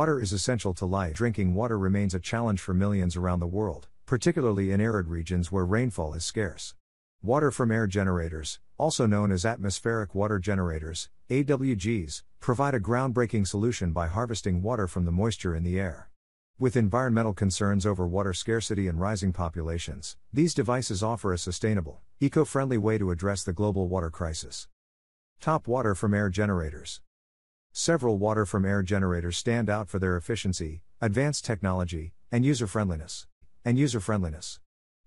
Water is essential to life. Drinking water remains a challenge for millions around the world, particularly in arid regions where rainfall is scarce. Water from air generators, also known as atmospheric water generators, AWGs, provide a groundbreaking solution by harvesting water from the moisture in the air. With environmental concerns over water scarcity and rising populations, these devices offer a sustainable, eco friendly way to address the global water crisis. Top water from air generators. Several water from air generators stand out for their efficiency, advanced technology, and user friendliness. And user friendliness.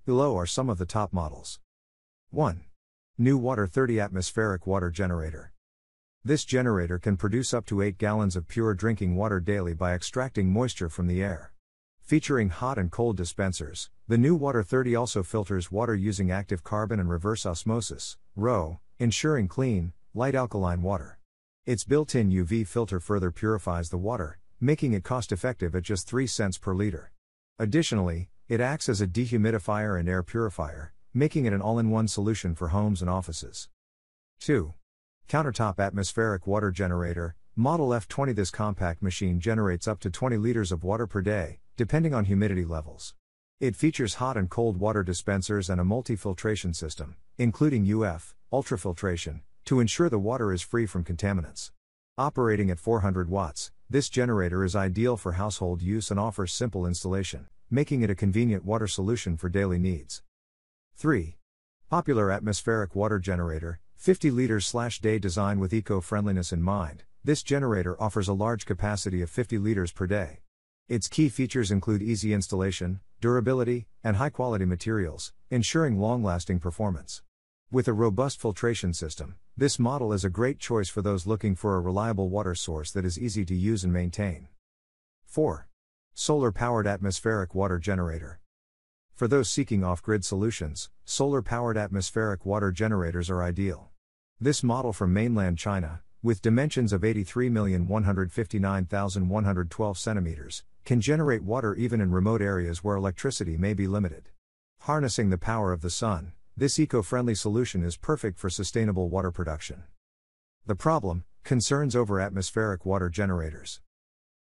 Below are some of the top models. 1. Nu Water 30 Atmospheric Water Generator. This generator can produce up to 8 gallons of pure drinking water daily by extracting moisture from the air. Featuring hot and cold dispensers, the Nu Water 30 also filters water using active carbon and reverse osmosis, RO, ensuring clean, light alkaline water. Its built in UV filter further purifies the water, making it cost effective at just 3 cents per liter. Additionally, it acts as a dehumidifier and air purifier, making it an all in one solution for homes and offices. 2. Countertop atmospheric water generator, Model F20. This compact machine generates up to 20 liters of water per day, depending on humidity levels. It features hot and cold water dispensers and a multi filtration system, including UF, ultrafiltration, to ensure the water is free from contaminants. Operating at 400 watts, this generator is ideal for household use and offers simple installation, making it a convenient water solution for daily needs. 3. Popular atmospheric water generator, 50 liters day design with eco friendliness in mind, this generator offers a large capacity of 50 liters per day. Its key features include easy installation, durability, and high quality materials, ensuring long lasting performance. With a robust filtration system, this model is a great choice for those looking for a reliable water source that is easy to use and maintain. 4. Solar powered atmospheric water generator. For those seeking off grid solutions, solar powered atmospheric water generators are ideal. This model from mainland China, with dimensions of 83,159,112 centimeters, can generate water even in remote areas where electricity may be limited. Harnessing the power of the sun, this eco friendly solution is perfect for sustainable water production. The problem concerns over atmospheric water generators.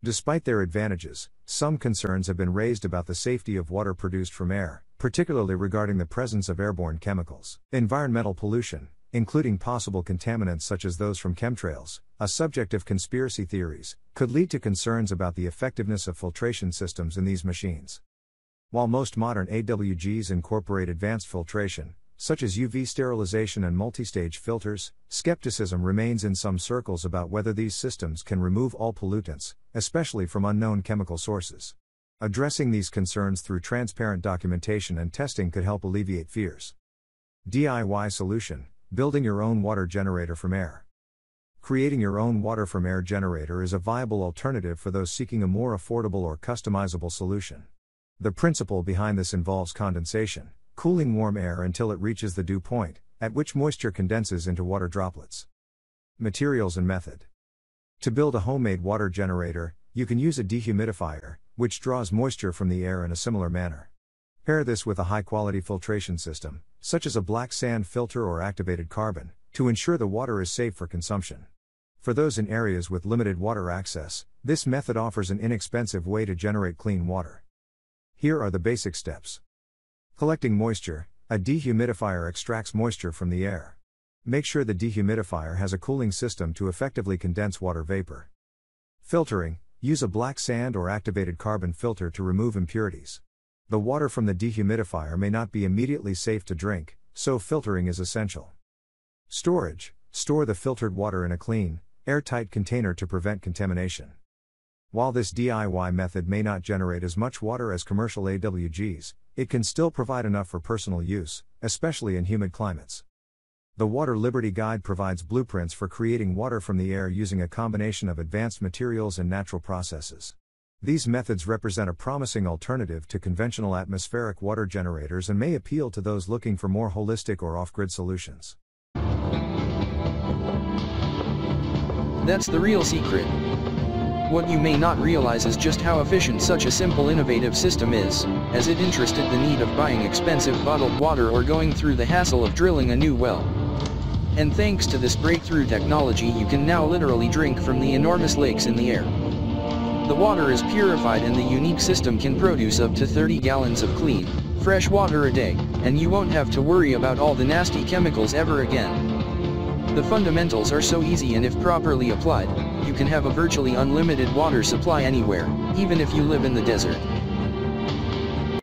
Despite their advantages, some concerns have been raised about the safety of water produced from air, particularly regarding the presence of airborne chemicals, environmental pollution, including possible contaminants such as those from chemtrails, a subject of conspiracy theories, could lead to concerns about the effectiveness of filtration systems in these machines. While most modern AWGs incorporate advanced filtration, such as UV sterilization and multistage filters, skepticism remains in some circles about whether these systems can remove all pollutants, especially from unknown chemical sources. Addressing these concerns through transparent documentation and testing could help alleviate fears. DIY solution Building your own water generator from air. Creating your own water from air generator is a viable alternative for those seeking a more affordable or customizable solution. The principle behind this involves condensation, cooling warm air until it reaches the dew point, at which moisture condenses into water droplets. Materials and method. To build a homemade water generator, you can use a dehumidifier, which draws moisture from the air in a similar manner. Pair this with a high quality filtration system, such as a black sand filter or activated carbon, to ensure the water is safe for consumption. For those in areas with limited water access, this method offers an inexpensive way to generate clean water. Here are the basic steps. Collecting moisture, a dehumidifier extracts moisture from the air. Make sure the dehumidifier has a cooling system to effectively condense water vapor. Filtering, use a black sand or activated carbon filter to remove impurities. The water from the dehumidifier may not be immediately safe to drink, so filtering is essential. Storage Store the filtered water in a clean, airtight container to prevent contamination. While this DIY method may not generate as much water as commercial AWGs, it can still provide enough for personal use, especially in humid climates. The Water Liberty Guide provides blueprints for creating water from the air using a combination of advanced materials and natural processes. These methods represent a promising alternative to conventional atmospheric water generators and may appeal to those looking for more holistic or off grid solutions. That's the real secret. What you may not realize is just how efficient such a simple innovative system is, as it interested the need of buying expensive bottled water or going through the hassle of drilling a new well. And thanks to this breakthrough technology you can now literally drink from the enormous lakes in the air. The water is purified and the unique system can produce up to 30 gallons of clean, fresh water a day, and you won't have to worry about all the nasty chemicals ever again. The fundamentals are so easy and if properly applied, you can have a virtually unlimited water supply anywhere, even if you live in the desert.